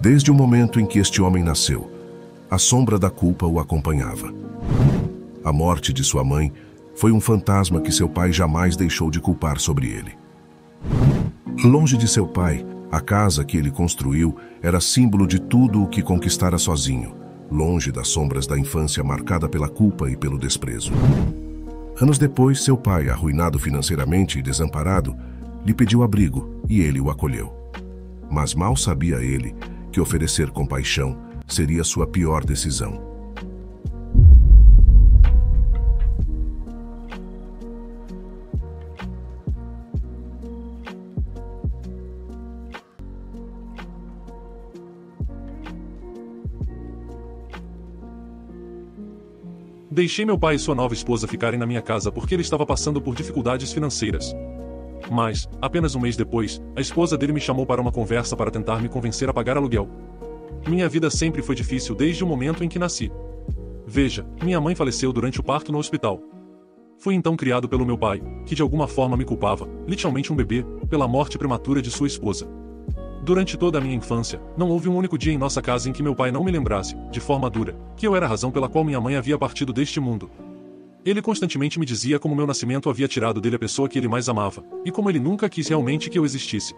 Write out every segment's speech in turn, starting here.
Desde o momento em que este homem nasceu, a sombra da culpa o acompanhava. A morte de sua mãe foi um fantasma que seu pai jamais deixou de culpar sobre ele. Longe de seu pai, a casa que ele construiu era símbolo de tudo o que conquistara sozinho, longe das sombras da infância marcada pela culpa e pelo desprezo. Anos depois, seu pai, arruinado financeiramente e desamparado, lhe pediu abrigo e ele o acolheu. Mas mal sabia ele que oferecer compaixão seria sua pior decisão. Deixei meu pai e sua nova esposa ficarem na minha casa porque ele estava passando por dificuldades financeiras. Mas, apenas um mês depois, a esposa dele me chamou para uma conversa para tentar me convencer a pagar aluguel. Minha vida sempre foi difícil desde o momento em que nasci. Veja, minha mãe faleceu durante o parto no hospital. Fui então criado pelo meu pai, que de alguma forma me culpava, literalmente um bebê, pela morte prematura de sua esposa. Durante toda a minha infância, não houve um único dia em nossa casa em que meu pai não me lembrasse, de forma dura, que eu era a razão pela qual minha mãe havia partido deste mundo. Ele constantemente me dizia como meu nascimento havia tirado dele a pessoa que ele mais amava, e como ele nunca quis realmente que eu existisse.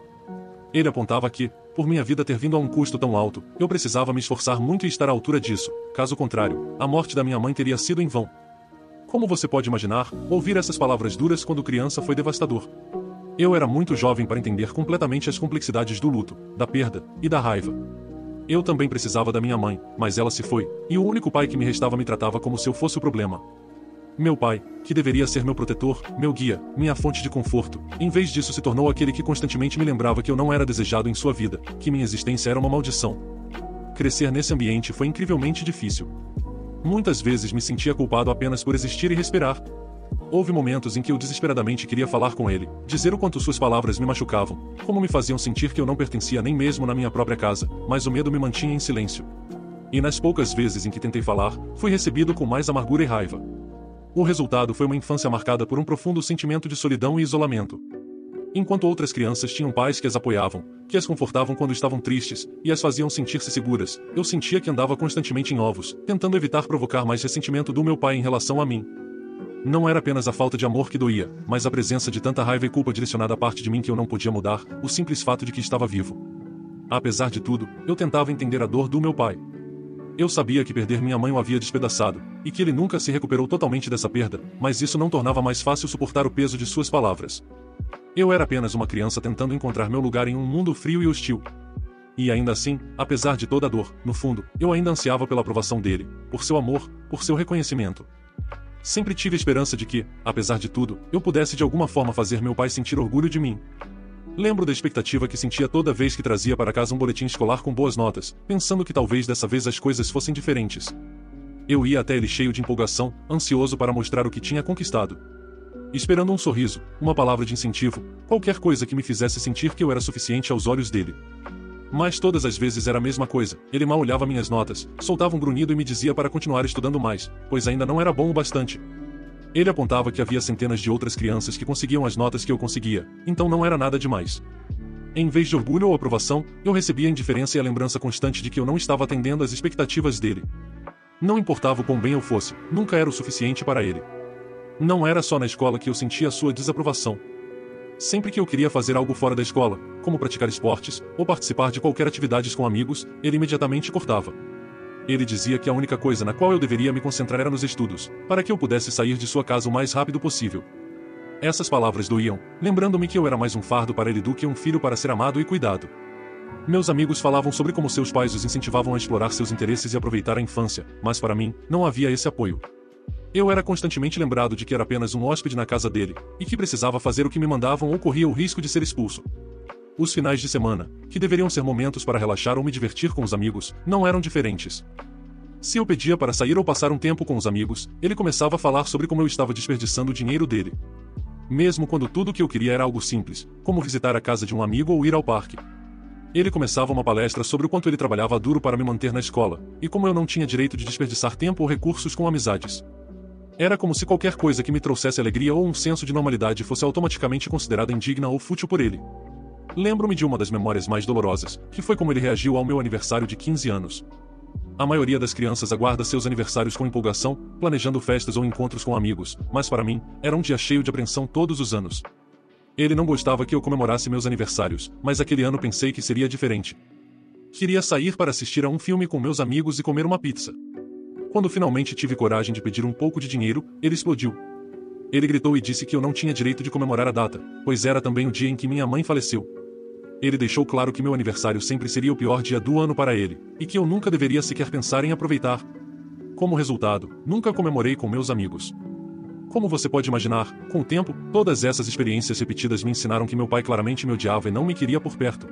Ele apontava que, por minha vida ter vindo a um custo tão alto, eu precisava me esforçar muito e estar à altura disso, caso contrário, a morte da minha mãe teria sido em vão. Como você pode imaginar, ouvir essas palavras duras quando criança foi devastador. Eu era muito jovem para entender completamente as complexidades do luto, da perda e da raiva. Eu também precisava da minha mãe, mas ela se foi, e o único pai que me restava me tratava como se eu fosse o problema. Meu pai, que deveria ser meu protetor, meu guia, minha fonte de conforto, em vez disso se tornou aquele que constantemente me lembrava que eu não era desejado em sua vida, que minha existência era uma maldição. Crescer nesse ambiente foi incrivelmente difícil. Muitas vezes me sentia culpado apenas por existir e respirar, Houve momentos em que eu desesperadamente queria falar com ele, dizer o quanto suas palavras me machucavam, como me faziam sentir que eu não pertencia nem mesmo na minha própria casa, mas o medo me mantinha em silêncio. E nas poucas vezes em que tentei falar, fui recebido com mais amargura e raiva. O resultado foi uma infância marcada por um profundo sentimento de solidão e isolamento. Enquanto outras crianças tinham pais que as apoiavam, que as confortavam quando estavam tristes e as faziam sentir-se seguras, eu sentia que andava constantemente em ovos, tentando evitar provocar mais ressentimento do meu pai em relação a mim. Não era apenas a falta de amor que doía, mas a presença de tanta raiva e culpa direcionada à parte de mim que eu não podia mudar, o simples fato de que estava vivo. Apesar de tudo, eu tentava entender a dor do meu pai. Eu sabia que perder minha mãe o havia despedaçado, e que ele nunca se recuperou totalmente dessa perda, mas isso não tornava mais fácil suportar o peso de suas palavras. Eu era apenas uma criança tentando encontrar meu lugar em um mundo frio e hostil. E ainda assim, apesar de toda a dor, no fundo, eu ainda ansiava pela aprovação dele, por seu amor, por seu reconhecimento. Sempre tive esperança de que, apesar de tudo, eu pudesse de alguma forma fazer meu pai sentir orgulho de mim. Lembro da expectativa que sentia toda vez que trazia para casa um boletim escolar com boas notas, pensando que talvez dessa vez as coisas fossem diferentes. Eu ia até ele cheio de empolgação, ansioso para mostrar o que tinha conquistado. Esperando um sorriso, uma palavra de incentivo, qualquer coisa que me fizesse sentir que eu era suficiente aos olhos dele. Mas todas as vezes era a mesma coisa. Ele mal olhava minhas notas, soltava um grunhido e me dizia para continuar estudando mais, pois ainda não era bom o bastante. Ele apontava que havia centenas de outras crianças que conseguiam as notas que eu conseguia, então não era nada demais. Em vez de orgulho ou aprovação, eu recebia a indiferença e a lembrança constante de que eu não estava atendendo às expectativas dele. Não importava o quão bem eu fosse, nunca era o suficiente para ele. Não era só na escola que eu sentia sua desaprovação, Sempre que eu queria fazer algo fora da escola, como praticar esportes ou participar de qualquer atividade com amigos, ele imediatamente cortava. Ele dizia que a única coisa na qual eu deveria me concentrar era nos estudos, para que eu pudesse sair de sua casa o mais rápido possível. Essas palavras doíam, lembrando-me que eu era mais um fardo para ele do que um filho para ser amado e cuidado. Meus amigos falavam sobre como seus pais os incentivavam a explorar seus interesses e aproveitar a infância, mas para mim, não havia esse apoio. Eu era constantemente lembrado de que era apenas um hóspede na casa dele, e que precisava fazer o que me mandavam ou corria o risco de ser expulso. Os finais de semana, que deveriam ser momentos para relaxar ou me divertir com os amigos, não eram diferentes. Se eu pedia para sair ou passar um tempo com os amigos, ele começava a falar sobre como eu estava desperdiçando o dinheiro dele. Mesmo quando tudo o que eu queria era algo simples, como visitar a casa de um amigo ou ir ao parque. Ele começava uma palestra sobre o quanto ele trabalhava duro para me manter na escola, e como eu não tinha direito de desperdiçar tempo ou recursos com amizades. Era como se qualquer coisa que me trouxesse alegria ou um senso de normalidade fosse automaticamente considerada indigna ou fútil por ele. Lembro-me de uma das memórias mais dolorosas, que foi como ele reagiu ao meu aniversário de 15 anos. A maioria das crianças aguarda seus aniversários com empolgação, planejando festas ou encontros com amigos, mas para mim, era um dia cheio de apreensão todos os anos. Ele não gostava que eu comemorasse meus aniversários, mas aquele ano pensei que seria diferente. Queria sair para assistir a um filme com meus amigos e comer uma pizza. Quando finalmente tive coragem de pedir um pouco de dinheiro, ele explodiu. Ele gritou e disse que eu não tinha direito de comemorar a data, pois era também o dia em que minha mãe faleceu. Ele deixou claro que meu aniversário sempre seria o pior dia do ano para ele, e que eu nunca deveria sequer pensar em aproveitar. Como resultado, nunca comemorei com meus amigos. Como você pode imaginar, com o tempo, todas essas experiências repetidas me ensinaram que meu pai claramente me odiava e não me queria por perto.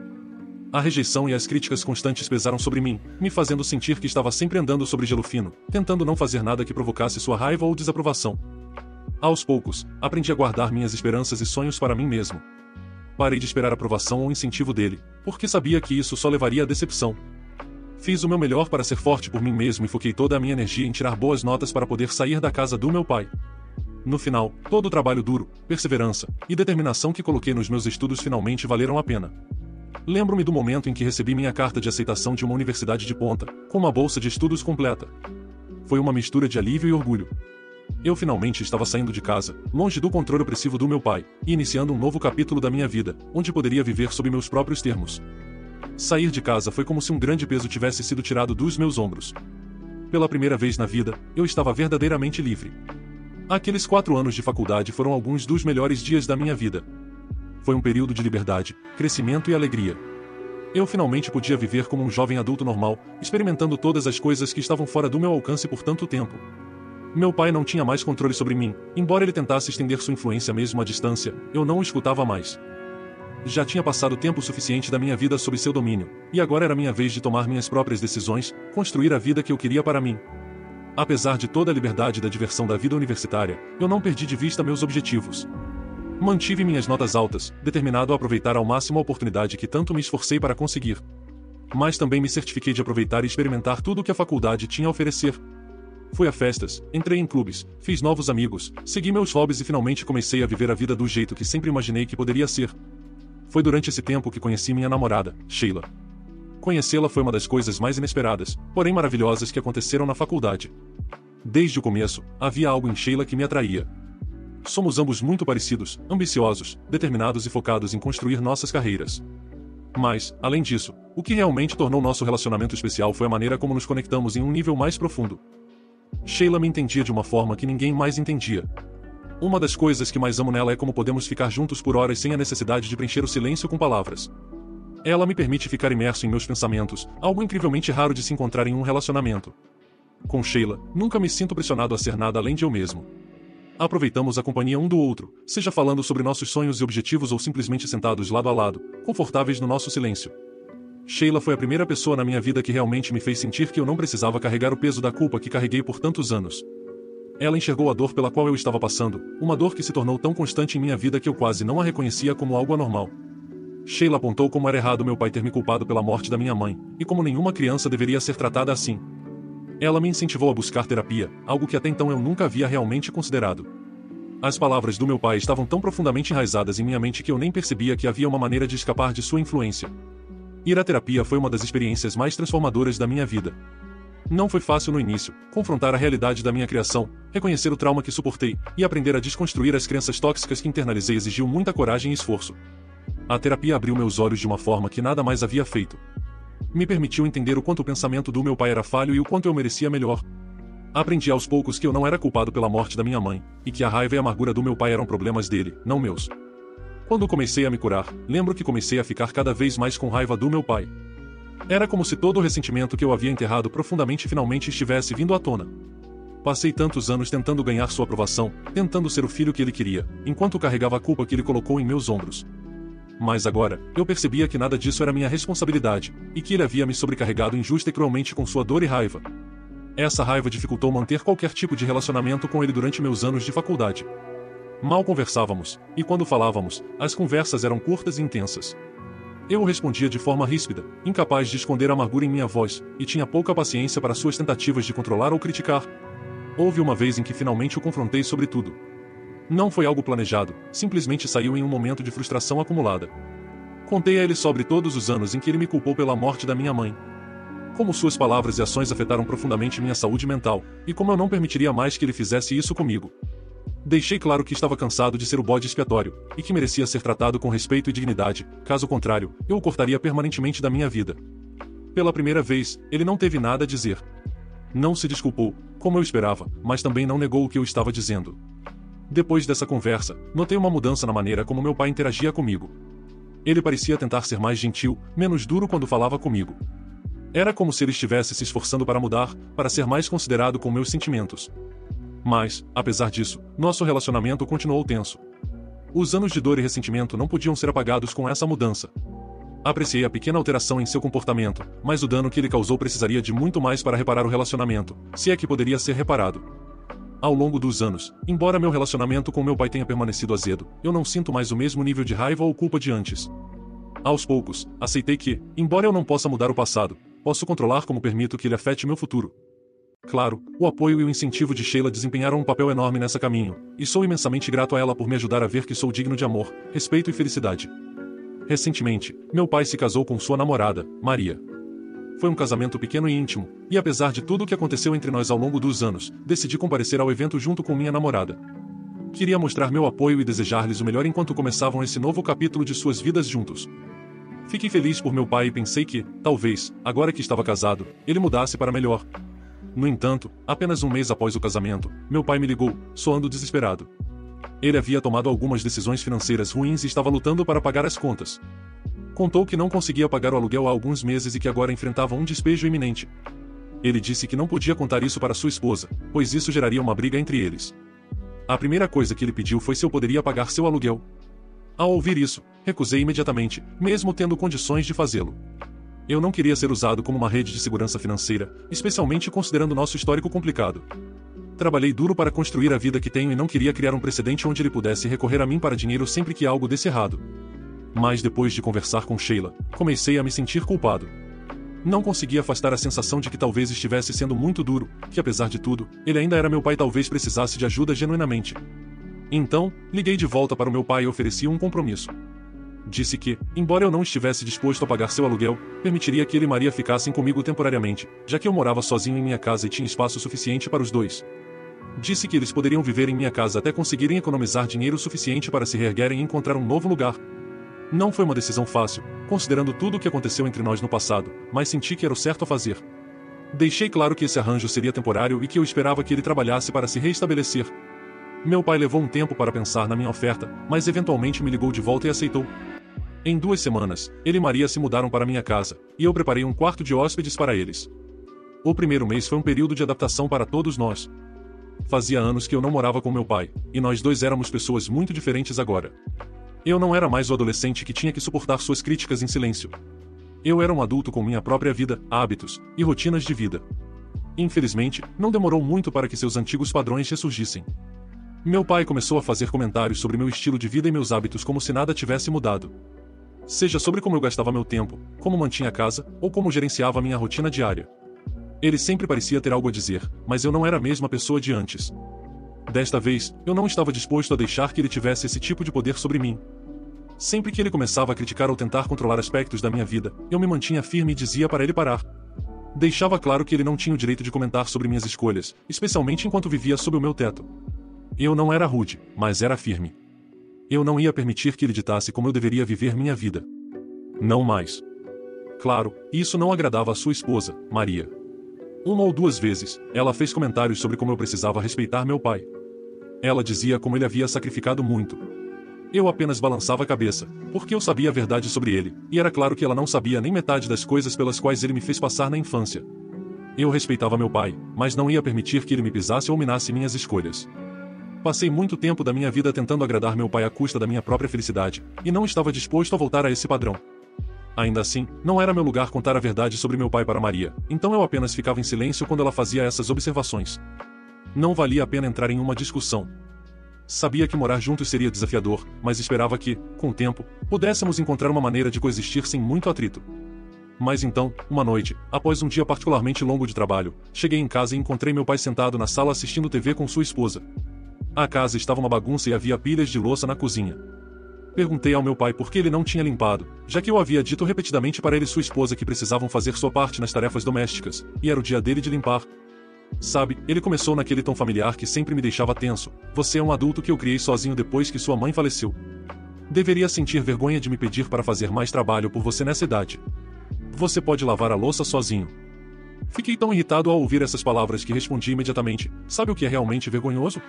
A rejeição e as críticas constantes pesaram sobre mim, me fazendo sentir que estava sempre andando sobre gelo fino, tentando não fazer nada que provocasse sua raiva ou desaprovação. Aos poucos, aprendi a guardar minhas esperanças e sonhos para mim mesmo, Parei de esperar aprovação ou incentivo dele, porque sabia que isso só levaria à decepção. Fiz o meu melhor para ser forte por mim mesmo e foquei toda a minha energia em tirar boas notas para poder sair da casa do meu pai. No final, todo o trabalho duro, perseverança e determinação que coloquei nos meus estudos finalmente valeram a pena. Lembro-me do momento em que recebi minha carta de aceitação de uma universidade de ponta, com uma bolsa de estudos completa. Foi uma mistura de alívio e orgulho. Eu finalmente estava saindo de casa, longe do controle opressivo do meu pai, e iniciando um novo capítulo da minha vida, onde poderia viver sob meus próprios termos. Sair de casa foi como se um grande peso tivesse sido tirado dos meus ombros. Pela primeira vez na vida, eu estava verdadeiramente livre. Aqueles quatro anos de faculdade foram alguns dos melhores dias da minha vida. Foi um período de liberdade, crescimento e alegria. Eu finalmente podia viver como um jovem adulto normal, experimentando todas as coisas que estavam fora do meu alcance por tanto tempo. Meu pai não tinha mais controle sobre mim, embora ele tentasse estender sua influência mesmo à distância, eu não o escutava mais. Já tinha passado tempo suficiente da minha vida sob seu domínio, e agora era minha vez de tomar minhas próprias decisões, construir a vida que eu queria para mim. Apesar de toda a liberdade e da diversão da vida universitária, eu não perdi de vista meus objetivos. Mantive minhas notas altas, determinado a aproveitar ao máximo a oportunidade que tanto me esforcei para conseguir. Mas também me certifiquei de aproveitar e experimentar tudo o que a faculdade tinha a oferecer, Fui a festas, entrei em clubes, fiz novos amigos, segui meus hobbies e finalmente comecei a viver a vida do jeito que sempre imaginei que poderia ser. Foi durante esse tempo que conheci minha namorada, Sheila. Conhecê-la foi uma das coisas mais inesperadas, porém maravilhosas que aconteceram na faculdade. Desde o começo, havia algo em Sheila que me atraía. Somos ambos muito parecidos, ambiciosos, determinados e focados em construir nossas carreiras. Mas, além disso, o que realmente tornou nosso relacionamento especial foi a maneira como nos conectamos em um nível mais profundo. Sheila me entendia de uma forma que ninguém mais entendia. Uma das coisas que mais amo nela é como podemos ficar juntos por horas sem a necessidade de preencher o silêncio com palavras. Ela me permite ficar imerso em meus pensamentos, algo incrivelmente raro de se encontrar em um relacionamento. Com Sheila, nunca me sinto pressionado a ser nada além de eu mesmo. Aproveitamos a companhia um do outro, seja falando sobre nossos sonhos e objetivos ou simplesmente sentados lado a lado, confortáveis no nosso silêncio. Sheila foi a primeira pessoa na minha vida que realmente me fez sentir que eu não precisava carregar o peso da culpa que carreguei por tantos anos. Ela enxergou a dor pela qual eu estava passando, uma dor que se tornou tão constante em minha vida que eu quase não a reconhecia como algo anormal. Sheila apontou como era errado meu pai ter me culpado pela morte da minha mãe, e como nenhuma criança deveria ser tratada assim. Ela me incentivou a buscar terapia, algo que até então eu nunca havia realmente considerado. As palavras do meu pai estavam tão profundamente enraizadas em minha mente que eu nem percebia que havia uma maneira de escapar de sua influência. Ir à terapia foi uma das experiências mais transformadoras da minha vida. Não foi fácil no início, confrontar a realidade da minha criação, reconhecer o trauma que suportei e aprender a desconstruir as crenças tóxicas que internalizei exigiu muita coragem e esforço. A terapia abriu meus olhos de uma forma que nada mais havia feito. Me permitiu entender o quanto o pensamento do meu pai era falho e o quanto eu merecia melhor. Aprendi aos poucos que eu não era culpado pela morte da minha mãe, e que a raiva e a amargura do meu pai eram problemas dele, não meus. Quando comecei a me curar, lembro que comecei a ficar cada vez mais com raiva do meu pai. Era como se todo o ressentimento que eu havia enterrado profundamente finalmente estivesse vindo à tona. Passei tantos anos tentando ganhar sua aprovação, tentando ser o filho que ele queria, enquanto carregava a culpa que ele colocou em meus ombros. Mas agora, eu percebia que nada disso era minha responsabilidade, e que ele havia me sobrecarregado injusta e cruelmente com sua dor e raiva. Essa raiva dificultou manter qualquer tipo de relacionamento com ele durante meus anos de faculdade. Mal conversávamos, e quando falávamos, as conversas eram curtas e intensas. Eu respondia de forma ríspida, incapaz de esconder a amargura em minha voz, e tinha pouca paciência para suas tentativas de controlar ou criticar. Houve uma vez em que finalmente o confrontei sobre tudo. Não foi algo planejado, simplesmente saiu em um momento de frustração acumulada. Contei a ele sobre todos os anos em que ele me culpou pela morte da minha mãe. Como suas palavras e ações afetaram profundamente minha saúde mental, e como eu não permitiria mais que ele fizesse isso comigo. Deixei claro que estava cansado de ser o bode expiatório, e que merecia ser tratado com respeito e dignidade, caso contrário, eu o cortaria permanentemente da minha vida. Pela primeira vez, ele não teve nada a dizer. Não se desculpou, como eu esperava, mas também não negou o que eu estava dizendo. Depois dessa conversa, notei uma mudança na maneira como meu pai interagia comigo. Ele parecia tentar ser mais gentil, menos duro quando falava comigo. Era como se ele estivesse se esforçando para mudar, para ser mais considerado com meus sentimentos. Mas, apesar disso, nosso relacionamento continuou tenso. Os anos de dor e ressentimento não podiam ser apagados com essa mudança. Apreciei a pequena alteração em seu comportamento, mas o dano que ele causou precisaria de muito mais para reparar o relacionamento, se é que poderia ser reparado. Ao longo dos anos, embora meu relacionamento com meu pai tenha permanecido azedo, eu não sinto mais o mesmo nível de raiva ou culpa de antes. Aos poucos, aceitei que, embora eu não possa mudar o passado, posso controlar como permito que ele afete meu futuro. Claro, o apoio e o incentivo de Sheila desempenharam um papel enorme nessa caminho, e sou imensamente grato a ela por me ajudar a ver que sou digno de amor, respeito e felicidade. Recentemente, meu pai se casou com sua namorada, Maria. Foi um casamento pequeno e íntimo, e apesar de tudo o que aconteceu entre nós ao longo dos anos, decidi comparecer ao evento junto com minha namorada. Queria mostrar meu apoio e desejar-lhes o melhor enquanto começavam esse novo capítulo de suas vidas juntos. Fiquei feliz por meu pai e pensei que, talvez, agora que estava casado, ele mudasse para melhor, no entanto, apenas um mês após o casamento, meu pai me ligou, soando desesperado. Ele havia tomado algumas decisões financeiras ruins e estava lutando para pagar as contas. Contou que não conseguia pagar o aluguel há alguns meses e que agora enfrentava um despejo iminente. Ele disse que não podia contar isso para sua esposa, pois isso geraria uma briga entre eles. A primeira coisa que ele pediu foi se eu poderia pagar seu aluguel. Ao ouvir isso, recusei imediatamente, mesmo tendo condições de fazê-lo. Eu não queria ser usado como uma rede de segurança financeira, especialmente considerando nosso histórico complicado. Trabalhei duro para construir a vida que tenho e não queria criar um precedente onde ele pudesse recorrer a mim para dinheiro sempre que algo desse errado. Mas depois de conversar com Sheila, comecei a me sentir culpado. Não consegui afastar a sensação de que talvez estivesse sendo muito duro, que apesar de tudo, ele ainda era meu pai e talvez precisasse de ajuda genuinamente. Então, liguei de volta para o meu pai e ofereci um compromisso disse que, embora eu não estivesse disposto a pagar seu aluguel, permitiria que ele e Maria ficassem comigo temporariamente, já que eu morava sozinho em minha casa e tinha espaço suficiente para os dois. Disse que eles poderiam viver em minha casa até conseguirem economizar dinheiro suficiente para se reerguerem e encontrar um novo lugar. Não foi uma decisão fácil, considerando tudo o que aconteceu entre nós no passado, mas senti que era o certo a fazer. Deixei claro que esse arranjo seria temporário e que eu esperava que ele trabalhasse para se reestabelecer. Meu pai levou um tempo para pensar na minha oferta, mas eventualmente me ligou de volta e aceitou. Em duas semanas, ele e Maria se mudaram para minha casa, e eu preparei um quarto de hóspedes para eles. O primeiro mês foi um período de adaptação para todos nós. Fazia anos que eu não morava com meu pai, e nós dois éramos pessoas muito diferentes agora. Eu não era mais o adolescente que tinha que suportar suas críticas em silêncio. Eu era um adulto com minha própria vida, hábitos e rotinas de vida. Infelizmente, não demorou muito para que seus antigos padrões ressurgissem. Meu pai começou a fazer comentários sobre meu estilo de vida e meus hábitos como se nada tivesse mudado seja sobre como eu gastava meu tempo, como mantinha a casa, ou como gerenciava minha rotina diária. Ele sempre parecia ter algo a dizer, mas eu não era a mesma pessoa de antes. Desta vez, eu não estava disposto a deixar que ele tivesse esse tipo de poder sobre mim. Sempre que ele começava a criticar ou tentar controlar aspectos da minha vida, eu me mantinha firme e dizia para ele parar. Deixava claro que ele não tinha o direito de comentar sobre minhas escolhas, especialmente enquanto vivia sob o meu teto. Eu não era rude, mas era firme. Eu não ia permitir que ele ditasse como eu deveria viver minha vida. Não mais. Claro, isso não agradava a sua esposa, Maria. Uma ou duas vezes, ela fez comentários sobre como eu precisava respeitar meu pai. Ela dizia como ele havia sacrificado muito. Eu apenas balançava a cabeça, porque eu sabia a verdade sobre ele, e era claro que ela não sabia nem metade das coisas pelas quais ele me fez passar na infância. Eu respeitava meu pai, mas não ia permitir que ele me pisasse ou minasse minhas escolhas. Passei muito tempo da minha vida tentando agradar meu pai à custa da minha própria felicidade, e não estava disposto a voltar a esse padrão. Ainda assim, não era meu lugar contar a verdade sobre meu pai para Maria, então eu apenas ficava em silêncio quando ela fazia essas observações. Não valia a pena entrar em uma discussão. Sabia que morar juntos seria desafiador, mas esperava que, com o tempo, pudéssemos encontrar uma maneira de coexistir sem muito atrito. Mas então, uma noite, após um dia particularmente longo de trabalho, cheguei em casa e encontrei meu pai sentado na sala assistindo TV com sua esposa. A casa estava uma bagunça e havia pilhas de louça na cozinha. Perguntei ao meu pai por que ele não tinha limpado, já que eu havia dito repetidamente para ele e sua esposa que precisavam fazer sua parte nas tarefas domésticas, e era o dia dele de limpar. Sabe, ele começou naquele tom familiar que sempre me deixava tenso. Você é um adulto que eu criei sozinho depois que sua mãe faleceu. Deveria sentir vergonha de me pedir para fazer mais trabalho por você nessa idade. Você pode lavar a louça sozinho. Fiquei tão irritado ao ouvir essas palavras que respondi imediatamente: Sabe o que é realmente vergonhoso?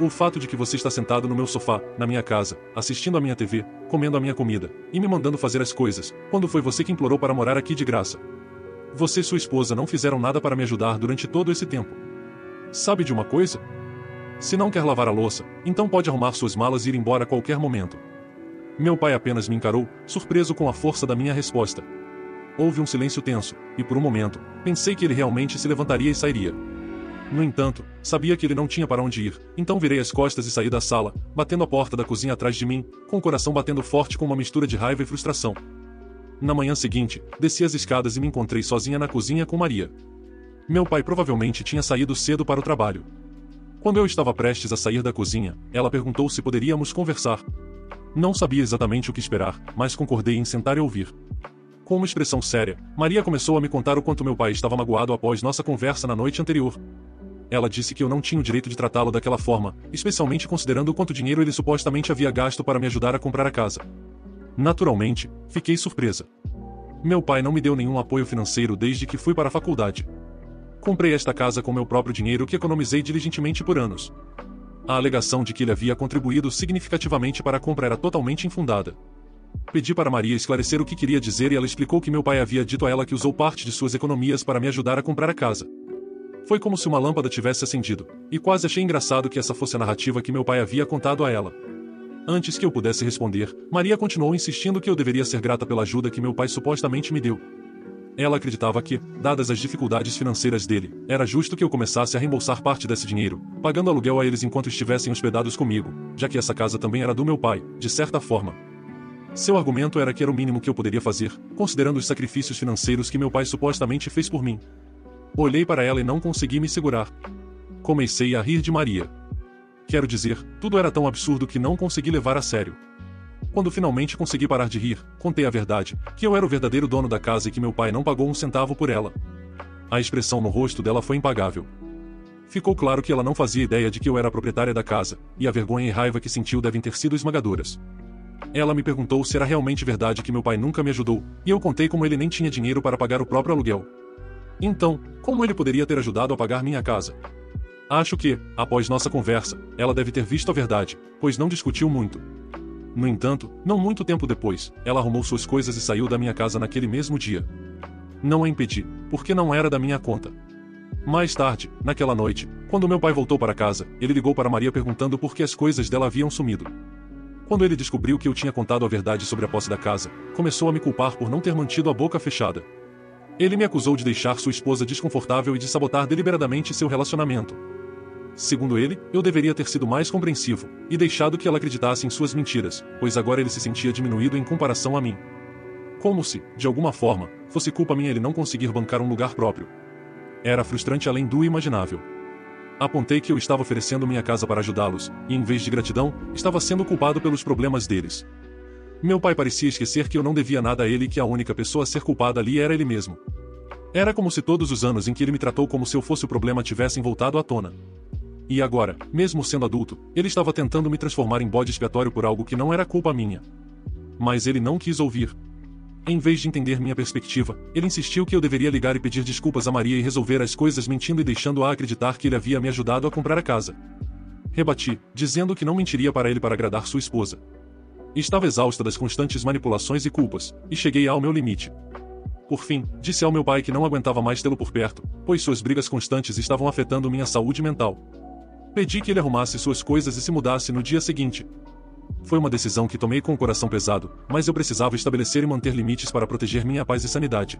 O fato de que você está sentado no meu sofá, na minha casa, assistindo a minha TV, comendo a minha comida, e me mandando fazer as coisas, quando foi você que implorou para morar aqui de graça. Você e sua esposa não fizeram nada para me ajudar durante todo esse tempo. Sabe de uma coisa? Se não quer lavar a louça, então pode arrumar suas malas e ir embora a qualquer momento. Meu pai apenas me encarou, surpreso com a força da minha resposta. Houve um silêncio tenso, e por um momento, pensei que ele realmente se levantaria e sairia. No entanto, sabia que ele não tinha para onde ir, então virei as costas e saí da sala, batendo a porta da cozinha atrás de mim, com o coração batendo forte com uma mistura de raiva e frustração. Na manhã seguinte, desci as escadas e me encontrei sozinha na cozinha com Maria. Meu pai provavelmente tinha saído cedo para o trabalho. Quando eu estava prestes a sair da cozinha, ela perguntou se poderíamos conversar. Não sabia exatamente o que esperar, mas concordei em sentar e ouvir. Com uma expressão séria, Maria começou a me contar o quanto meu pai estava magoado após nossa conversa na noite anterior, ela disse que eu não tinha o direito de tratá-lo daquela forma, especialmente considerando o quanto dinheiro ele supostamente havia gasto para me ajudar a comprar a casa. Naturalmente, fiquei surpresa. Meu pai não me deu nenhum apoio financeiro desde que fui para a faculdade. Comprei esta casa com meu próprio dinheiro que economizei diligentemente por anos. A alegação de que ele havia contribuído significativamente para a compra era totalmente infundada. Pedi para Maria esclarecer o que queria dizer e ela explicou que meu pai havia dito a ela que usou parte de suas economias para me ajudar a comprar a casa. Foi como se uma lâmpada tivesse acendido, e quase achei engraçado que essa fosse a narrativa que meu pai havia contado a ela. Antes que eu pudesse responder, Maria continuou insistindo que eu deveria ser grata pela ajuda que meu pai supostamente me deu. Ela acreditava que, dadas as dificuldades financeiras dele, era justo que eu começasse a reembolsar parte desse dinheiro, pagando aluguel a eles enquanto estivessem hospedados comigo, já que essa casa também era do meu pai, de certa forma. Seu argumento era que era o mínimo que eu poderia fazer, considerando os sacrifícios financeiros que meu pai supostamente fez por mim, Olhei para ela e não consegui me segurar. Comecei a rir de Maria. Quero dizer, tudo era tão absurdo que não consegui levar a sério. Quando finalmente consegui parar de rir, contei a verdade, que eu era o verdadeiro dono da casa e que meu pai não pagou um centavo por ela. A expressão no rosto dela foi impagável. Ficou claro que ela não fazia ideia de que eu era a proprietária da casa, e a vergonha e raiva que sentiu devem ter sido esmagadoras. Ela me perguntou se era realmente verdade que meu pai nunca me ajudou, e eu contei como ele nem tinha dinheiro para pagar o próprio aluguel. Então, como ele poderia ter ajudado a pagar minha casa? Acho que, após nossa conversa, ela deve ter visto a verdade, pois não discutiu muito. No entanto, não muito tempo depois, ela arrumou suas coisas e saiu da minha casa naquele mesmo dia. Não a impedi, porque não era da minha conta. Mais tarde, naquela noite, quando meu pai voltou para casa, ele ligou para Maria perguntando por que as coisas dela haviam sumido. Quando ele descobriu que eu tinha contado a verdade sobre a posse da casa, começou a me culpar por não ter mantido a boca fechada. Ele me acusou de deixar sua esposa desconfortável e de sabotar deliberadamente seu relacionamento. Segundo ele, eu deveria ter sido mais compreensivo e deixado que ela acreditasse em suas mentiras, pois agora ele se sentia diminuído em comparação a mim. Como se, de alguma forma, fosse culpa minha ele não conseguir bancar um lugar próprio. Era frustrante além do imaginável. Apontei que eu estava oferecendo minha casa para ajudá-los, e em vez de gratidão, estava sendo culpado pelos problemas deles. Meu pai parecia esquecer que eu não devia nada a ele e que a única pessoa a ser culpada ali era ele mesmo. Era como se todos os anos em que ele me tratou como se eu fosse o problema tivessem voltado à tona. E agora, mesmo sendo adulto, ele estava tentando me transformar em bode expiatório por algo que não era culpa minha. Mas ele não quis ouvir. Em vez de entender minha perspectiva, ele insistiu que eu deveria ligar e pedir desculpas a Maria e resolver as coisas mentindo e deixando-a acreditar que ele havia me ajudado a comprar a casa. Rebati, dizendo que não mentiria para ele para agradar sua esposa. Estava exausta das constantes manipulações e culpas, e cheguei ao meu limite. Por fim, disse ao meu pai que não aguentava mais tê-lo por perto, pois suas brigas constantes estavam afetando minha saúde mental. Pedi que ele arrumasse suas coisas e se mudasse no dia seguinte. Foi uma decisão que tomei com o coração pesado, mas eu precisava estabelecer e manter limites para proteger minha paz e sanidade.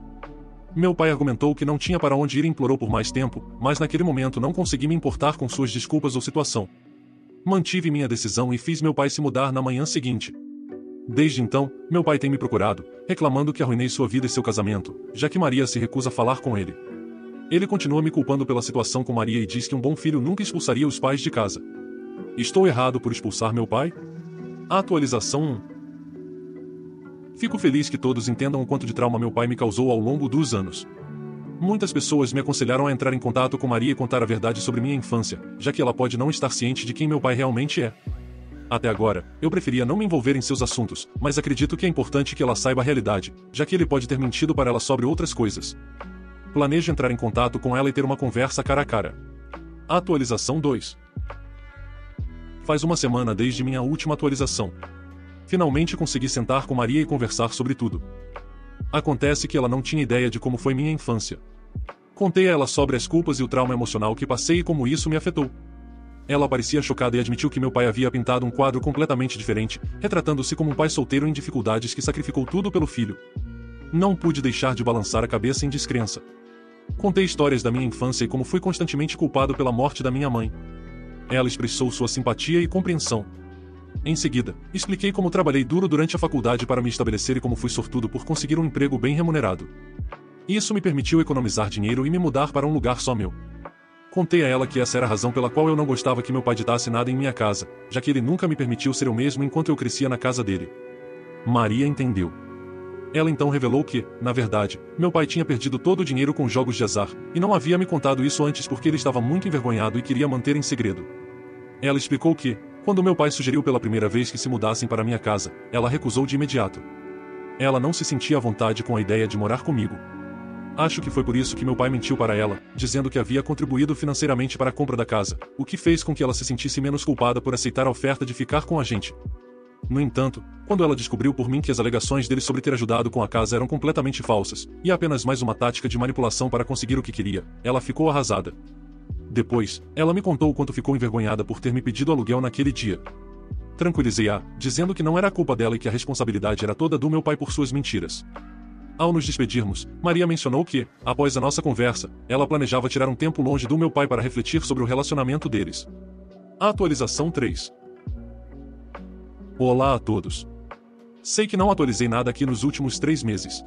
Meu pai argumentou que não tinha para onde ir e implorou por mais tempo, mas naquele momento não consegui me importar com suas desculpas ou situação. Mantive minha decisão e fiz meu pai se mudar na manhã seguinte. Desde então, meu pai tem me procurado, reclamando que arruinei sua vida e seu casamento, já que Maria se recusa a falar com ele. Ele continua me culpando pela situação com Maria e diz que um bom filho nunca expulsaria os pais de casa. Estou errado por expulsar meu pai? Atualização 1 Fico feliz que todos entendam o quanto de trauma meu pai me causou ao longo dos anos. Muitas pessoas me aconselharam a entrar em contato com Maria e contar a verdade sobre minha infância, já que ela pode não estar ciente de quem meu pai realmente é. Até agora, eu preferia não me envolver em seus assuntos, mas acredito que é importante que ela saiba a realidade, já que ele pode ter mentido para ela sobre outras coisas. Planejo entrar em contato com ela e ter uma conversa cara a cara. Atualização 2 Faz uma semana desde minha última atualização. Finalmente consegui sentar com Maria e conversar sobre tudo. Acontece que ela não tinha ideia de como foi minha infância. Contei a ela sobre as culpas e o trauma emocional que passei e como isso me afetou. Ela parecia chocada e admitiu que meu pai havia pintado um quadro completamente diferente, retratando-se como um pai solteiro em dificuldades que sacrificou tudo pelo filho. Não pude deixar de balançar a cabeça em descrença. Contei histórias da minha infância e como fui constantemente culpado pela morte da minha mãe. Ela expressou sua simpatia e compreensão. Em seguida, expliquei como trabalhei duro durante a faculdade para me estabelecer e como fui sortudo por conseguir um emprego bem remunerado. Isso me permitiu economizar dinheiro e me mudar para um lugar só meu. Contei a ela que essa era a razão pela qual eu não gostava que meu pai ditasse nada em minha casa, já que ele nunca me permitiu ser eu mesmo enquanto eu crescia na casa dele. Maria entendeu. Ela então revelou que, na verdade, meu pai tinha perdido todo o dinheiro com jogos de azar, e não havia me contado isso antes porque ele estava muito envergonhado e queria manter em segredo. Ela explicou que, quando meu pai sugeriu pela primeira vez que se mudassem para minha casa, ela recusou de imediato. Ela não se sentia à vontade com a ideia de morar comigo, Acho que foi por isso que meu pai mentiu para ela, dizendo que havia contribuído financeiramente para a compra da casa, o que fez com que ela se sentisse menos culpada por aceitar a oferta de ficar com a gente. No entanto, quando ela descobriu por mim que as alegações dele sobre ter ajudado com a casa eram completamente falsas, e apenas mais uma tática de manipulação para conseguir o que queria, ela ficou arrasada. Depois, ela me contou o quanto ficou envergonhada por ter me pedido aluguel naquele dia. Tranquilizei-a, dizendo que não era culpa dela e que a responsabilidade era toda do meu pai por suas mentiras. Ao nos despedirmos, Maria mencionou que, após a nossa conversa, ela planejava tirar um tempo longe do meu pai para refletir sobre o relacionamento deles. Atualização 3 Olá a todos. Sei que não atualizei nada aqui nos últimos três meses.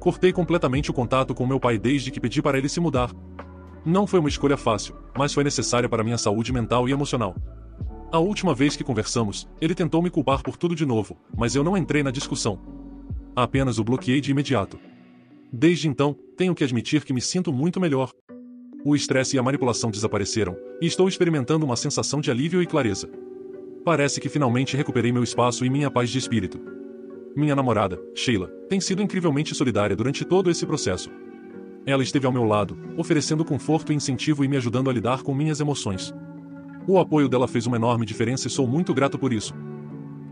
Cortei completamente o contato com meu pai desde que pedi para ele se mudar. Não foi uma escolha fácil, mas foi necessária para minha saúde mental e emocional. A última vez que conversamos, ele tentou me culpar por tudo de novo, mas eu não entrei na discussão, Apenas o bloqueei de imediato. Desde então, tenho que admitir que me sinto muito melhor. O estresse e a manipulação desapareceram, e estou experimentando uma sensação de alívio e clareza. Parece que finalmente recuperei meu espaço e minha paz de espírito. Minha namorada, Sheila, tem sido incrivelmente solidária durante todo esse processo. Ela esteve ao meu lado, oferecendo conforto e incentivo e me ajudando a lidar com minhas emoções. O apoio dela fez uma enorme diferença e sou muito grato por isso.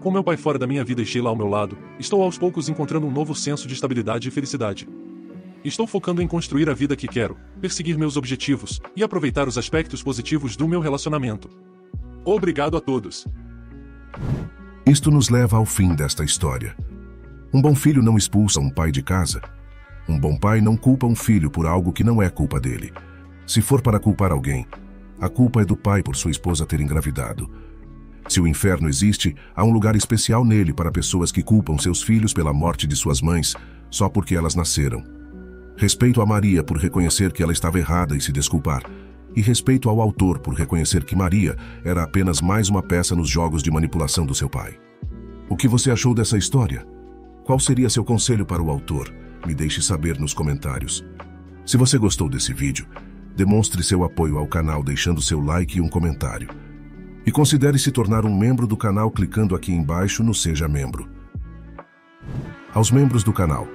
Com meu pai fora da minha vida e Sheila ao meu lado, estou aos poucos encontrando um novo senso de estabilidade e felicidade. Estou focando em construir a vida que quero, perseguir meus objetivos e aproveitar os aspectos positivos do meu relacionamento. Obrigado a todos. Isto nos leva ao fim desta história. Um bom filho não expulsa um pai de casa. Um bom pai não culpa um filho por algo que não é culpa dele. Se for para culpar alguém, a culpa é do pai por sua esposa ter engravidado. Se o inferno existe, há um lugar especial nele para pessoas que culpam seus filhos pela morte de suas mães só porque elas nasceram. Respeito a Maria por reconhecer que ela estava errada e se desculpar. E respeito ao autor por reconhecer que Maria era apenas mais uma peça nos jogos de manipulação do seu pai. O que você achou dessa história? Qual seria seu conselho para o autor? Me deixe saber nos comentários. Se você gostou desse vídeo, demonstre seu apoio ao canal deixando seu like e um comentário. E considere se tornar um membro do canal clicando aqui embaixo no Seja Membro. Aos membros do canal,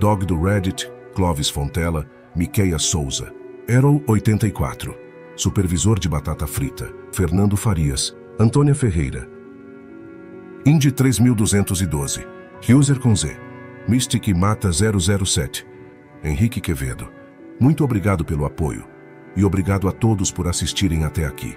Dog do Reddit, Clovis Fontela, Miqueia Souza, Errol84, Supervisor de Batata Frita, Fernando Farias, Antônia Ferreira, Indy 3212, User com Z, Mystic Mata 007, Henrique Quevedo. Muito obrigado pelo apoio e obrigado a todos por assistirem até aqui.